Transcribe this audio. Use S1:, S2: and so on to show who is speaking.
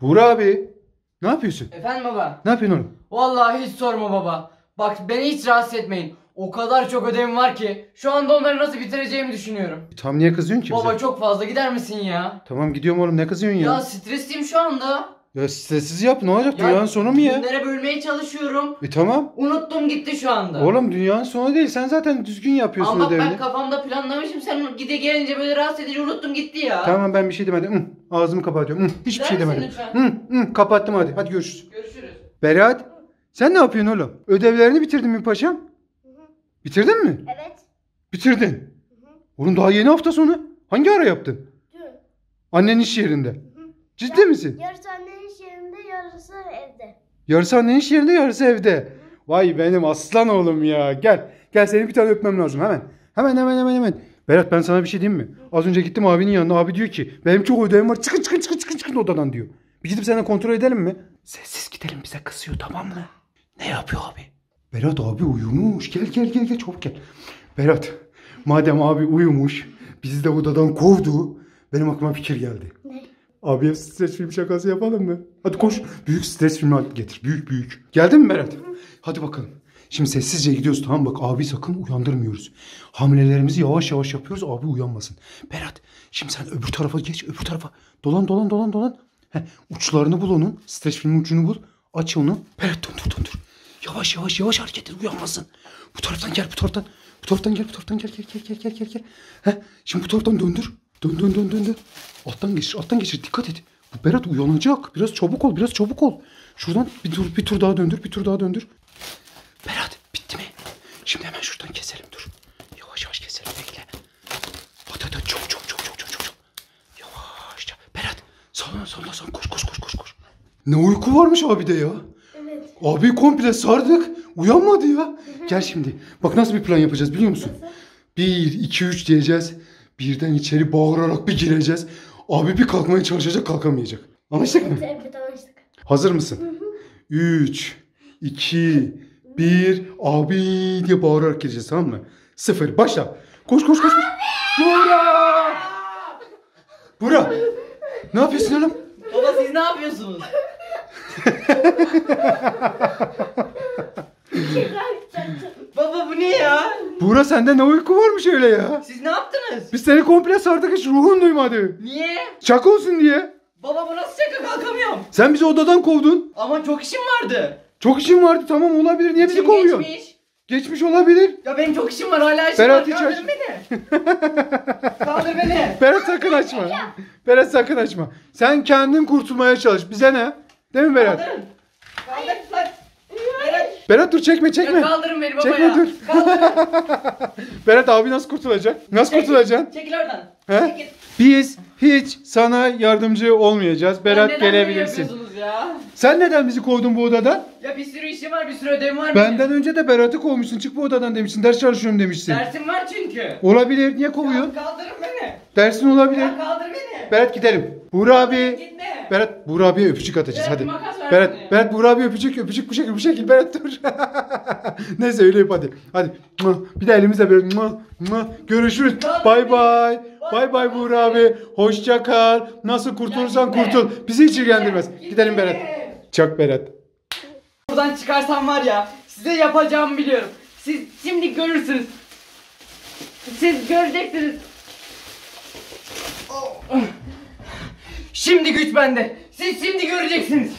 S1: Buğra abi. Ne yapıyorsun?
S2: Efendim baba?
S1: Ne yapıyorsun oğlum?
S2: Vallahi hiç sorma baba. Bak beni hiç rahatsız etmeyin. O kadar çok ödevim var ki şu anda onları nasıl bitireceğimi düşünüyorum.
S1: Tam niye kızıyorsun ki bize?
S2: Baba çok fazla gider misin ya?
S1: Tamam gidiyorum oğlum ne kızıyorsun? Ya,
S2: Ya, stresliyim şu anda.
S1: Stressiz yap ne olacak dünyanın sonu mu ya?
S2: Günlere bölmeye çalışıyorum.
S1: E tamam.
S2: Unuttum gitti şu anda.
S1: Oğlum dünyanın sonu değil sen zaten düzgün yapıyorsun
S2: Ama bak
S1: ödevini.
S2: ben kafamda planlamışım sen gide gelince böyle rahatsız edici unuttum gitti ya.
S1: Tamam ben bir şey demedim. Hı, ağzımı kapatıyorum. Hı, hiçbir şey
S2: Gider misin
S1: demedim.
S2: lütfen?
S1: Hı, hı, kapattım hadi. Hadi görüşürüz.
S2: Görüşürüz.
S1: Berat sen ne yapıyorsun oğlum? Ödevlerini bitirdin mi paşam? Bitirdin mi?
S3: Evet.
S1: Bitirdin. Oğlum daha yeni hafta sonu. Hangi ara yaptın?
S3: Dün.
S1: Annenin iş yerinde. Ciddi misin?
S3: Yarısı yerinde, yarısı evde.
S1: Yarısı annenin iş yerinde yarısı evde. Vay benim aslan oğlum ya. Gel. Gel seni bir tane öpmem lazım hemen. Hemen hemen hemen hemen. Berat ben sana bir şey diyeyim mi? Az önce gittim abinin yanına. Abi diyor ki benim çok ödevim var. Çıkın çıkın çıkın çıkın çıkın odadan diyor. Bir gidip seninle kontrol edelim mi? Sessiz gidelim bize kısıyor tamam mı? Ne yapıyor abi? Berat abi uyumuş. Gel gel gel gel çabuk gel. Berat madem abi uyumuş bizi de odadan kovdu. Benim aklıma fikir geldi.
S3: Ne?
S1: Abiye stres film şakası yapalım mı? Hadi koş. Büyük stres filmi al- getir. Büyük büyük. Geldin mi Berat? Hadi bakalım. Şimdi sessizce gidiyoruz tamam bak abi sakın uyandırmıyoruz. Hamlelerimizi yavaş yavaş yapıyoruz abi uyanmasın. Berat şimdi sen öbür tarafa geç öbür tarafa. Dolan dolan dolan dolan. Heh, uçlarını bul onun. Stres filmin ucunu bul. Aç onu. Berat döndür döndür. Yavaş yavaş yavaş hareket et uyanmasın. Bu taraftan gel bu taraftan. Bu taraftan gel bu taraftan gel gel gel gel gel gel. Heh, şimdi bu taraftan döndür. Dön dön dön dön dön. Alttan geçir alttan geçir dikkat et. Bu Berat uyanacak. Biraz çabuk ol biraz çabuk ol. Şuradan bir tur bir tur daha döndür bir tur daha döndür. Berat bitti mi? Şimdi hemen şuradan keselim dur. Yavaş yavaş keselim bekle. Hadi hadi çok çok çok çok çok çok. Yavaşça. Berat sallan sallan sallan koş koş koş koş koş. Ne uyku varmış abi de ya.
S3: Evet.
S1: Abi komple sardık. Uyanmadı ya. Gel şimdi. Bak nasıl bir plan yapacağız biliyor musun? Bir, iki, üç diyeceğiz. Birden içeri bağırarak bir gireceğiz. Abi bir kalkmaya çalışacak kalkamayacak. Anlaştık mı?
S3: Evet anlaştık.
S1: Hazır mısın? Üç, iki, bir. Abi diye bağırarak gireceğiz tamam mı? Sıfır. Başla. Koş koş koş. koş. Bura! Bura! Ne yapıyorsun oğlum?
S2: Baba siz ne yapıyorsunuz? Baba bu ne ya?
S1: Bura sende ne uyku varmış öyle ya?
S2: Siz ne yaptınız?
S1: Biz seni komple sardık hiç ruhun duymadı.
S2: Niye?
S1: Şaka olsun diye.
S2: Baba bu nasıl şaka kalkamıyorum.
S1: Sen bizi odadan kovdun.
S2: Ama çok işim vardı.
S1: Çok işin vardı tamam olabilir. Niye bizi
S2: İşim
S1: kovuyorsun?
S2: geçmiş.
S1: Geçmiş olabilir.
S2: Ya benim çok işim var hala işim
S1: Berat
S2: var.
S1: hiç aç-
S2: beni. Kaldır beni.
S1: Berat sakın açma. Berat sakın açma. Sen kendin kurtulmaya çalış. Bize ne? Değil mi Berat?
S2: Kaldırın. Kaldır lan. Berat.
S1: Dur çekme çekme.
S2: Ya kaldırın beni baba
S1: Çekme,
S2: ya.
S1: dur. Berat abi nasıl kurtulacak? Nasıl
S2: Çekil.
S1: kurtulacaksın?
S2: Çekil oradan.
S1: He?
S2: Çekil.
S1: Biz hiç sana yardımcı olmayacağız.
S2: Ya
S1: Berat
S2: neden
S1: gelebilirsin.
S2: ya?
S1: Sen neden bizi kovdun bu odadan?
S2: Ya bir sürü işim var, bir sürü ödevim var.
S1: Benden
S2: benim.
S1: önce de Berat'ı kovmuşsun. Çık bu odadan demişsin. Ders çalışıyorum demişsin.
S2: Dersim var çünkü.
S1: Olabilir. Niye kovuyorsun?
S2: Ya kaldırın beni.
S1: Dersin olabilir.
S2: Ya kaldır beni.
S1: Berat gidelim. Buğra abi.
S2: Gitme.
S1: Berat Buğra abiye öpücük atacağız
S2: Berat,
S1: hadi. Berat,
S2: ya.
S1: Berat Buğra abiye öpücük öpücük bu şekil bu şekil Berat dur. Neyse öyle yap hadi. Hadi. Bir de elimizle böyle. Görüşürüz. Bay bay. Bay bay Buğra abi. Hoşça kal. Nasıl kurtulursan kurtul. Bizi hiç ilgilendirmez. Gidelim Berat. Çak Berat.
S2: Buradan çıkarsam var ya, size yapacağımı biliyorum. Siz şimdi görürsünüz. Siz göreceksiniz. Şimdi güç bende. Siz şimdi göreceksiniz.